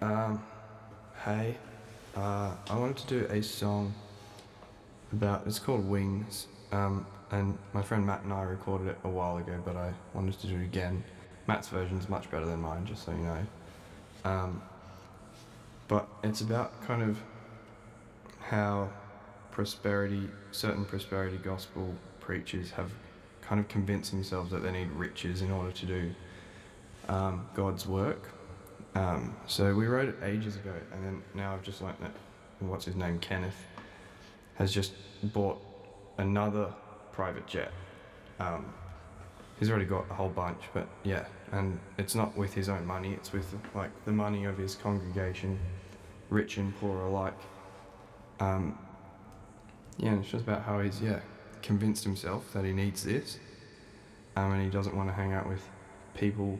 Um, hey, uh, I wanted to do a song about. It's called Wings. Um, and my friend Matt and I recorded it a while ago, but I wanted to do it again. Matt's version is much better than mine, just so you know. Um, but it's about kind of how prosperity, certain prosperity gospel preachers have kind of convinced themselves that they need riches in order to do um, God's work. Um, so we wrote it ages ago, and then now I've just learned that what's his name, Kenneth, has just bought another private jet. Um, he's already got a whole bunch, but yeah, and it's not with his own money; it's with like the money of his congregation, rich and poor alike. Um, yeah, and it's just about how he's yeah convinced himself that he needs this, um, and he doesn't want to hang out with people,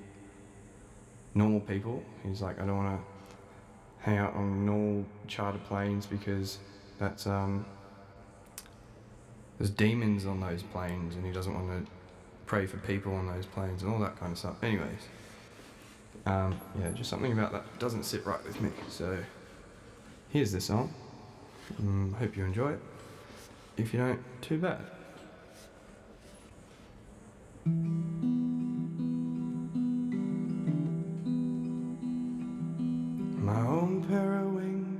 normal people. He's like, I don't want to hang out on normal charter planes because that's um, there's demons on those planes, and he doesn't want to pray for people on those planes and all that kind of stuff. Anyways, um, yeah, just something about that doesn't sit right with me. So here's the song. Um, hope you enjoy it. If you don't, too bad.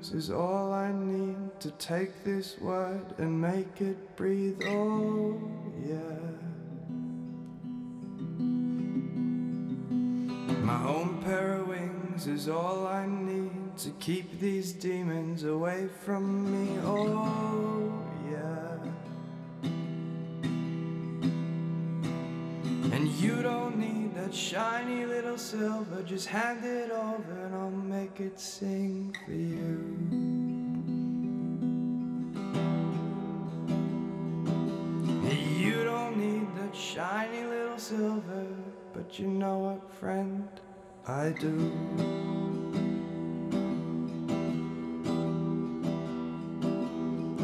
Wings is all I need to take this word and make it breathe. Oh, yeah. My own pair of wings is all I need to keep these demons away from me. Oh, yeah. And you don't need that shiny little silver, just hand it over and I'll make it sing for you. But you know what, friend, I do.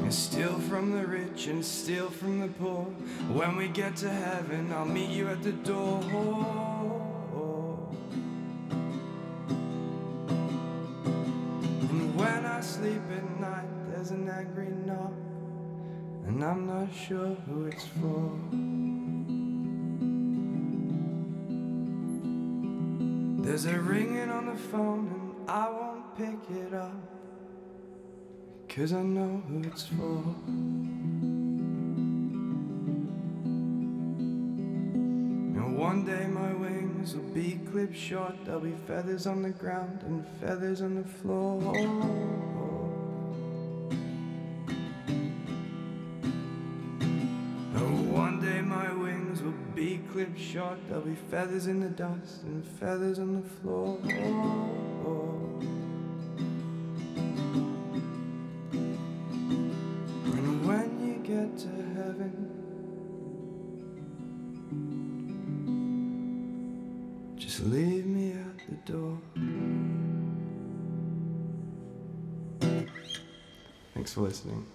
And steal from the rich and steal from the poor. When we get to heaven, I'll meet you at the door. And when I sleep at night, there's an angry knock, and I'm not sure who it's for. There's a ringing on the phone, and I won't pick it up, cause I know who it's for. And one day my wings will be clipped short, there'll be feathers on the ground and feathers on the floor. Be clipped short. There'll be feathers in the dust and feathers on the floor. And when you get to heaven, just leave me at the door. Thanks for listening.